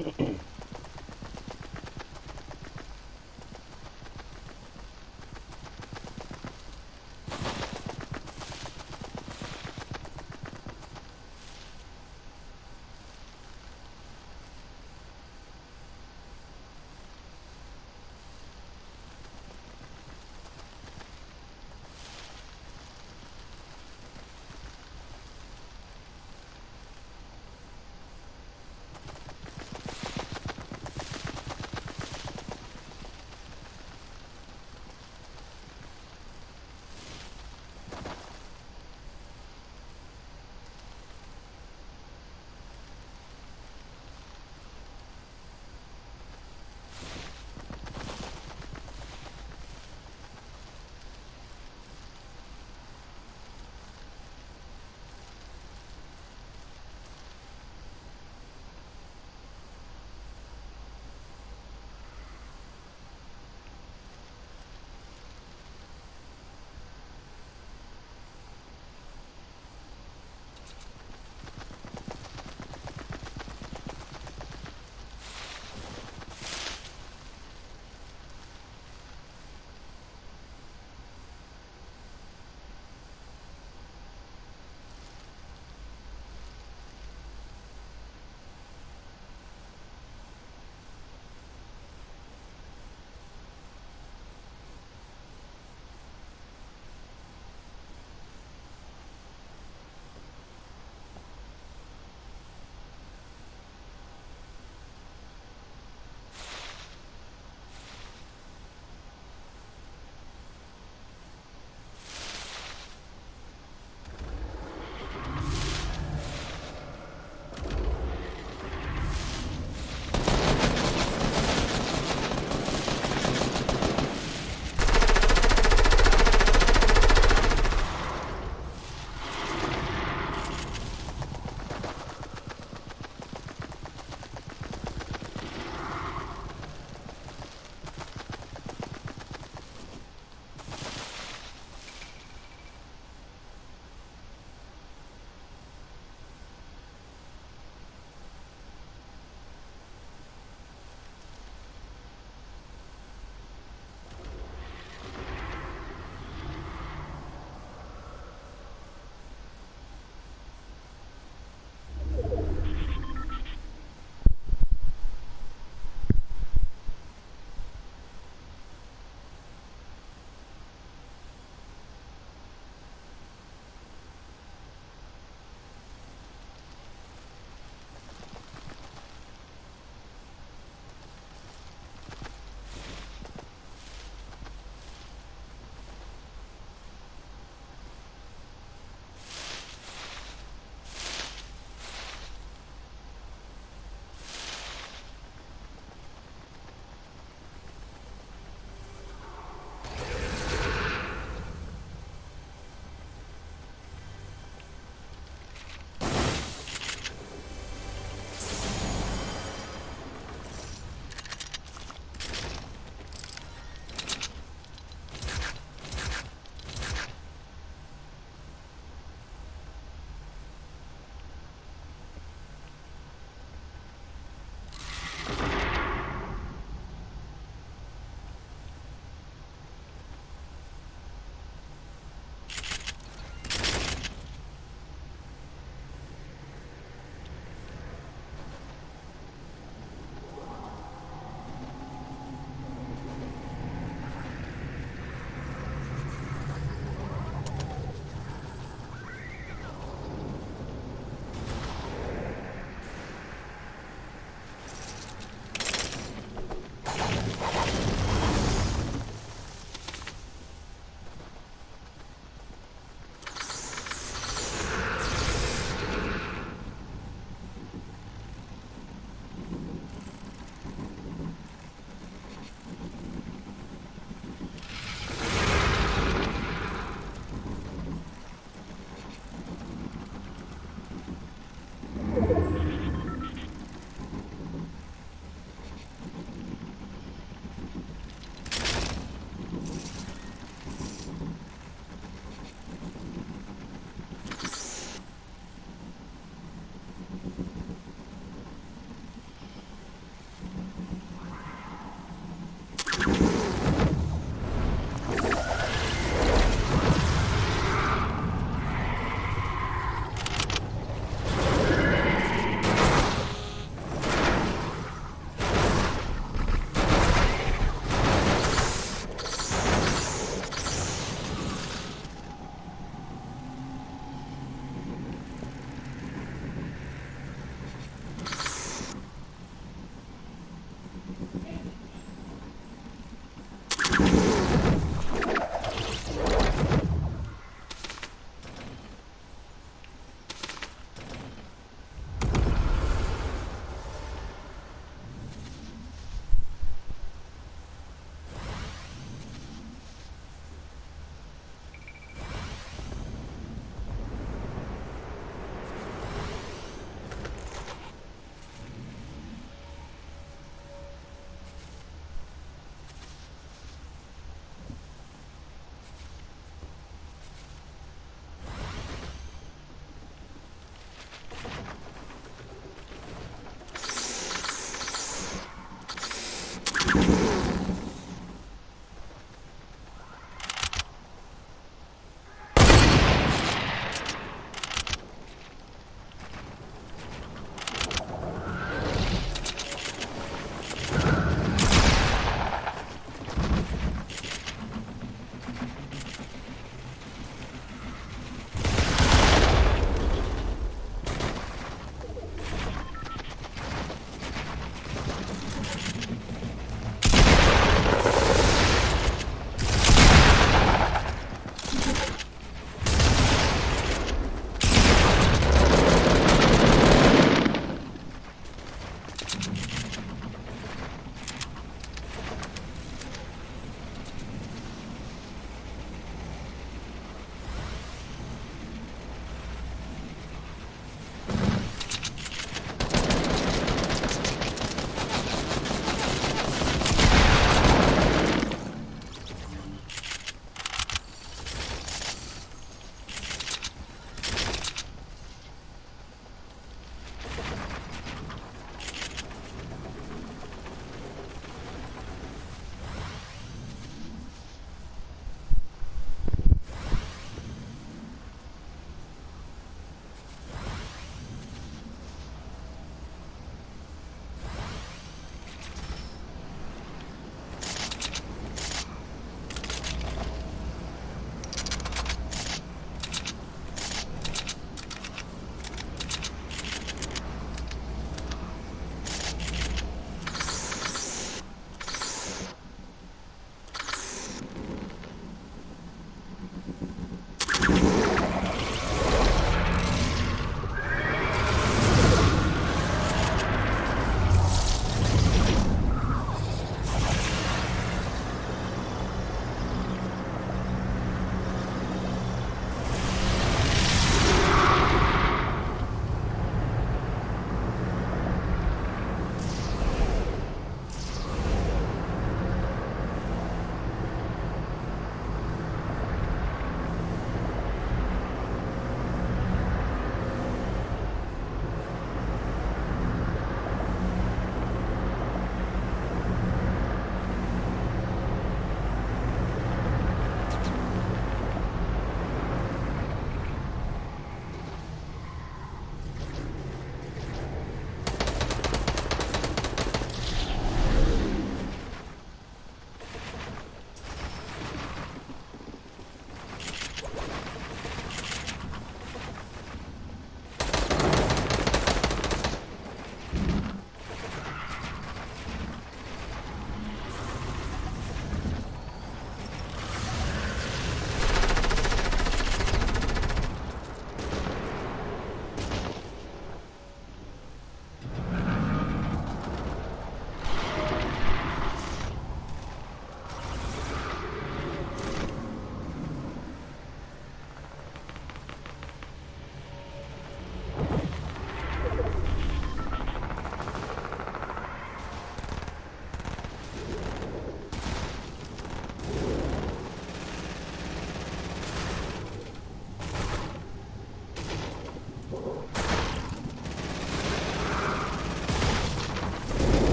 Mm-hmm.